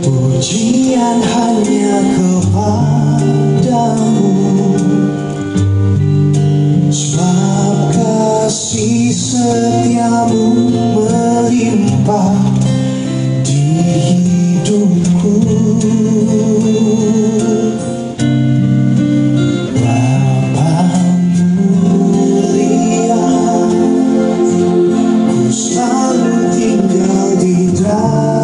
Pujian hanya kepadamu. Sebab si setiamu melimpah Di hidupku. Selalu tinggal di dalam